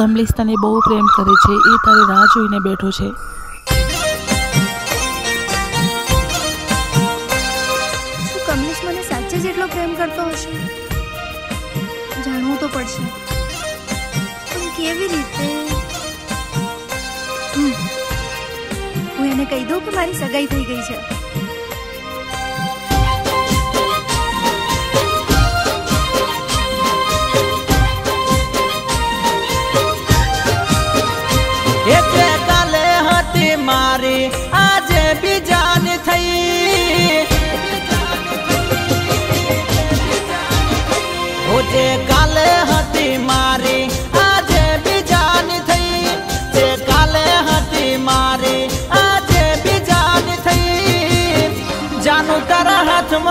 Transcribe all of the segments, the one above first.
કમલેશ તને બહુ પ્રેમ કરે છે. એ તારી રાહ જોઈને બેઠો છે. કમલેશ મને સાચે જ એટલો પ્રેમ કરતો હશે? જાણવું તો પડશે. પણ કેવી રીતે? હું એને કહી દઉં કે મારી સગાઈ થઈ ગઈ છે.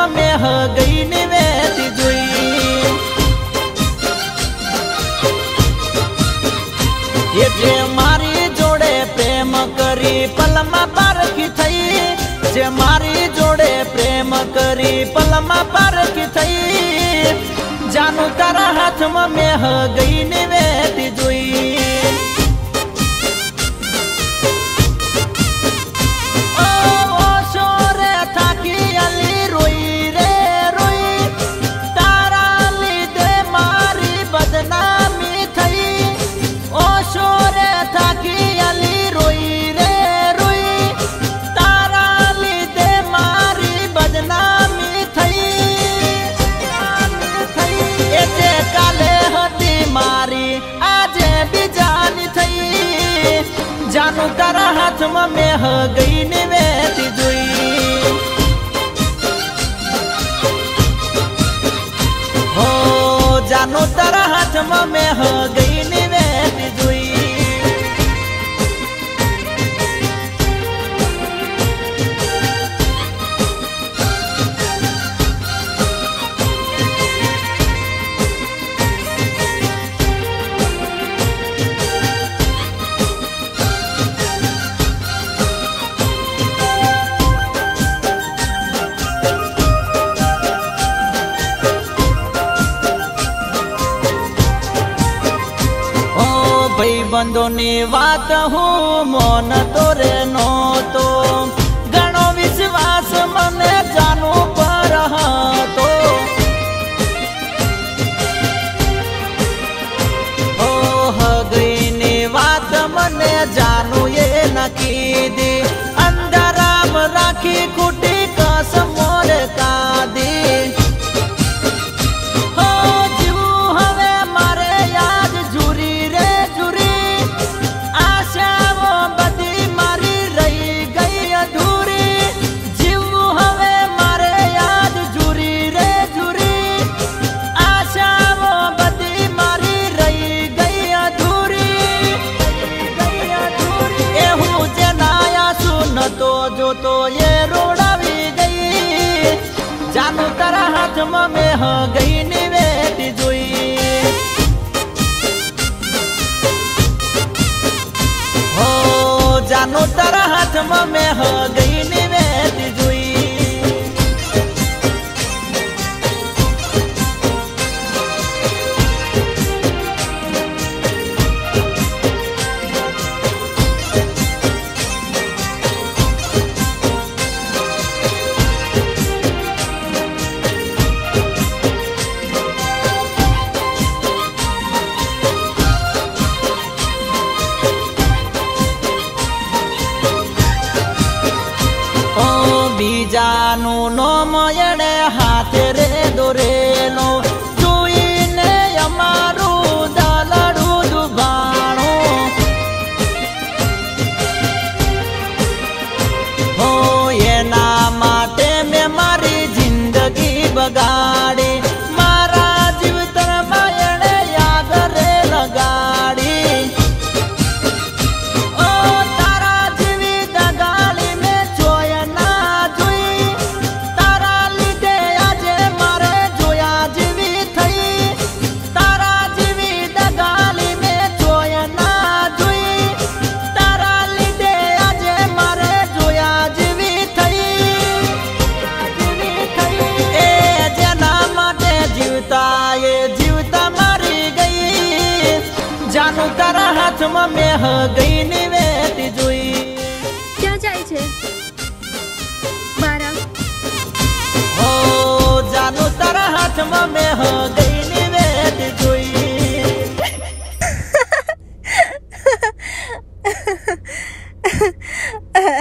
મેં નિવેતી જોઈ. એ જે મારી જોડે પ્રેમ કરી પલમાં પારખી થઈ. જે મારી જોડે પ્રેમ કરી પલમાં પારખી થઈ. જાનું તારા હાથમાં મેં ગઈ નિવેતી જોઈ. હાથમાં મેં ગઈ નિવેતી જોઈ હો જાનો તારા હાથમાં મેં ગઈ ભાઈબંધોની વાત હું મોન તો રે નહોતો. ઘણો વિશ્વાસ મને જાનું તારા હાથમાં મેં હાથમાં મેં ગઈ ની વેતી જોઈ. ક્યાં જાય છે? બારા. હો જાનો તારા હાથમાં મેં ગઈ ની વેતી જોઈ.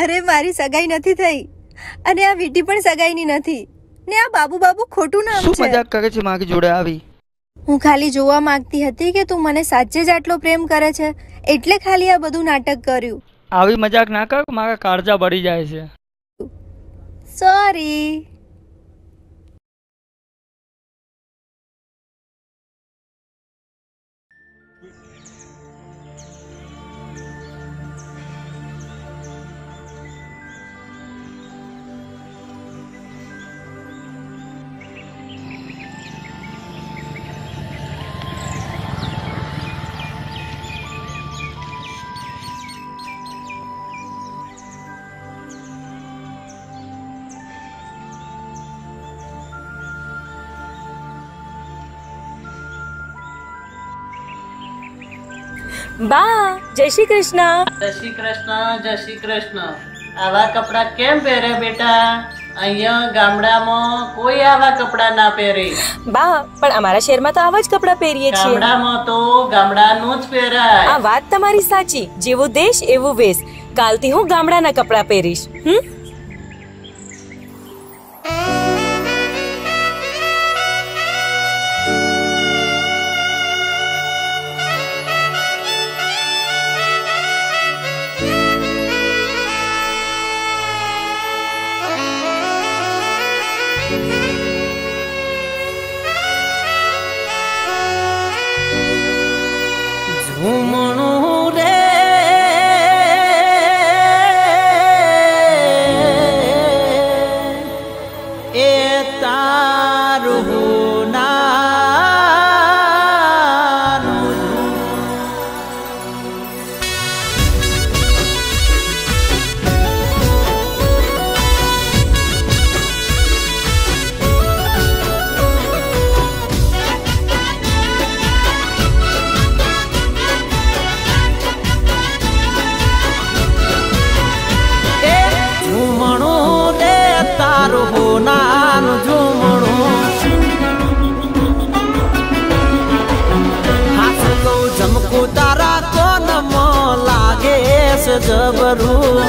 અરે મારી સગાઈ નથી થઈ. અને આ વીટી પણ સગાઈની નથી. ને આ બાબુ બાબુ ખોટું નામ શું છે? મજાક કરે છે મારી જોડે આવી? હું ખાલી જોવા માંગતી હતી કે તું મને સાચે જ આટલો પ્રેમ કરે છે એટલે ખાલી આ બધું નાટક કર્યું. આવી મજાક ના કર મારા કાળજા બળી જાય છે. સોરી બા જય શ્રી કૃષ્ણ. જય શ્રી કૃષ્ણ જય શ્રી કૃષ્ણ. આવા કપડાં કેમ પહેરે બેટા? અહીંયા ગામડામાં કોઈ આવા કપડાં ના પહેરે. બા પણ અમારા શહેરમાં તો આવા જ કપડાં પહેરીએ છીએ. ગામડામાં તો ગામડાનું જ પહેરાય. આ વાત તમારી સાચી. જેવો દેશ એવું વેશ. કાલથી હું ગામડાના કપડાં પહેરીશ. હમ? જબરું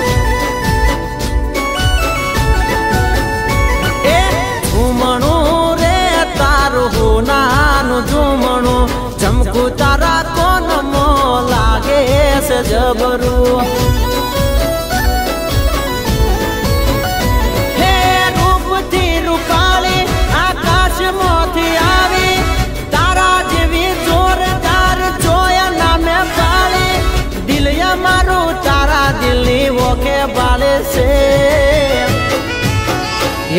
એ ઝૂમણું રે તારું નાનું ઝુમણું ઝમકું તારા કોનમાં લાગે છે જબરું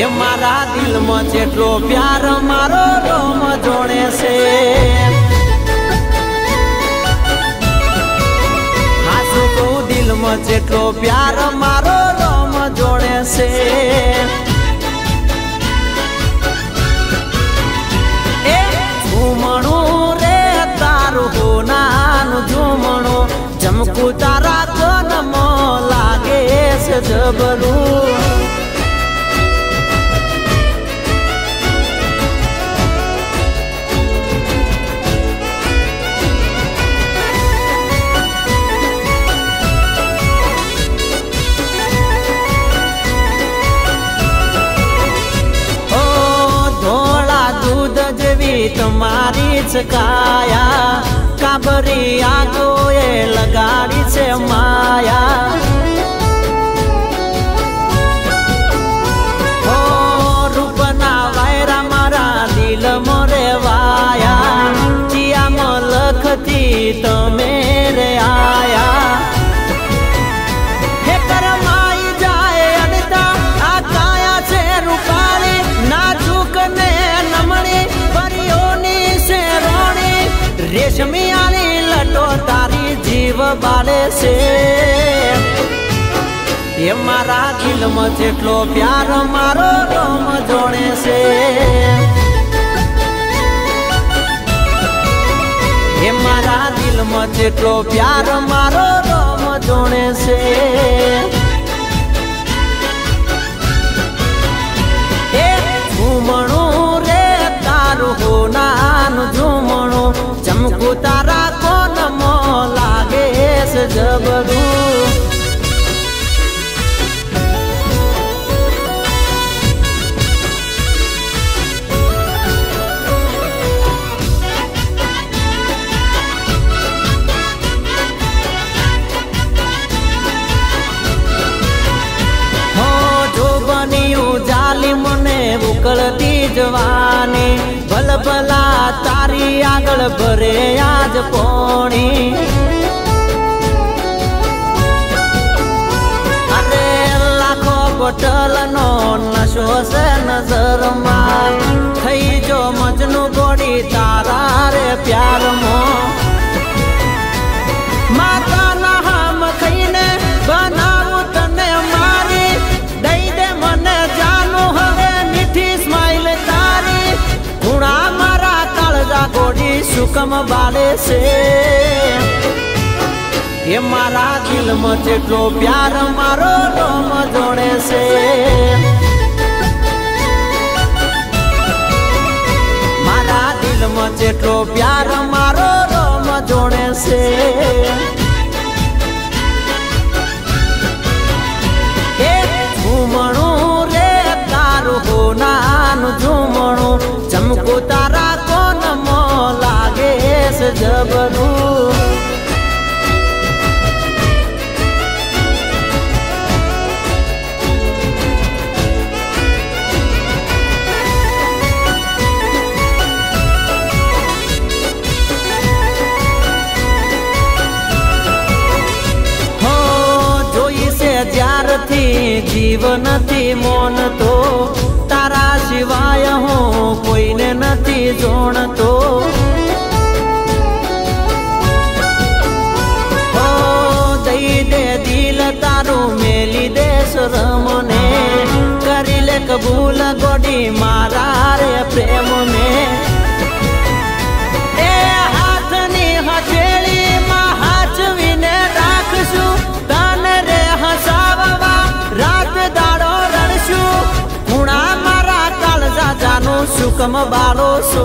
એ મારા દિલમાં જેટલો પ્યાર મારો રોમ જોડે છે. હાસુ તો દિલમાં જેટલો પ્યાર મારો રોમ જોડે છે. એ તારું નાનું ઝૂમણું ચમકું તારા કોનમાં લાગે છે જબરું. તમારી જ કાયા. કાબરી આગોએ લગાડી છે માયા. બાળે છે. એ મારા દિલમાં જેટલો પ્યાર મારો રમ જોડે છે. એ મારા દિલમાં જેટલો પ્યાર મારો રમ જોણે છે. જાલી મને જવાની ભલભલા તારી આગળ ભરે આજ પોણી. લાખો બોટલ નો નશો છે નજરમાં. થઈ જો મજનું ગોડી તારા રે પ્યારમાં. માતાના હામ ખાઈને બનાવું મારી. દઈ મને જાનું હવે મીઠી સ્માઈલ તારી. ગુણા મારા કાળજા ગોડી સુકમ બાળે છે. એ મારા દિલમાં જેટલો પ્યાર મારો રોમ જોડે છે. મારા દિલમાં જેટલો પ્યાર મારો રોમ જોડે છે. ઝૂમણું રે તારું હોનાનું ઝુમણું, ચમકું તારા કોનમાં લાગે છે જબરું. જ્યારથી જીવનથી મોન તો તારા સિવાય હું કોઈને નથી જોણતો. દઈ દે દિલ તારું, મેલી દે શરમને. કરી લે કબૂલ ગોડી મારા રે પ્રેમને. એ સુકમ બાળો છો?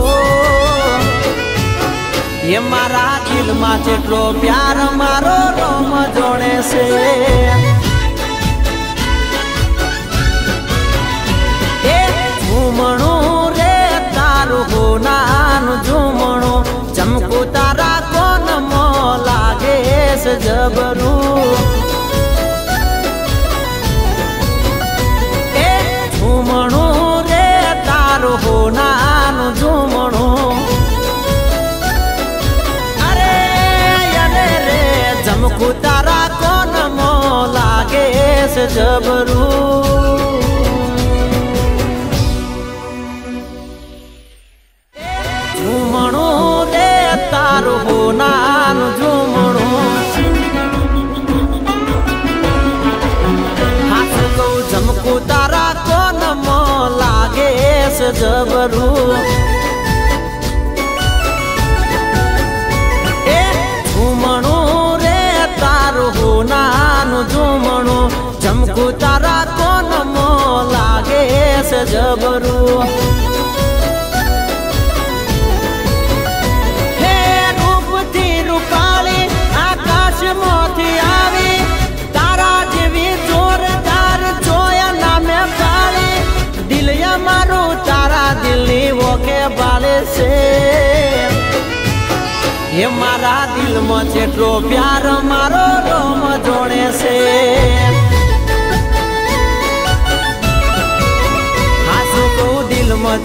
એ મારા દિલમાં જેટલો પ્યાર મારો રોમ જોડે તારા કોનમાં લાગે છે જબરું. જબરું. તારું હોનાનું ઝૂમણું. હાથ કહું ઝમકું તારા કોનમાં લાગે છે જબરું. ઝૂમણું તારા કોન મો લાગે છે જબરું? હે રૂપથી રૂપાળી આકાશમાંથી આવી, તારા જેવી જોરદાર જોયા નામે પાળી દિલ મારું તારા દિલની ઓકે બાળે છે. એ મારા દિલમાં જેટલો પ્યાર મારો રોમ જોડે છે.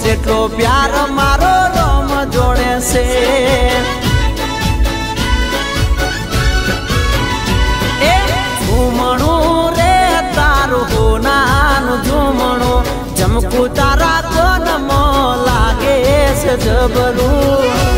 જેટલો પ્યાર મારો રોમ જોડે છે. એ ઝૂમણું રે તારું હોનાનું ઝૂમણું, ચમકું તારા કોનમાં લાગે છે જબરું.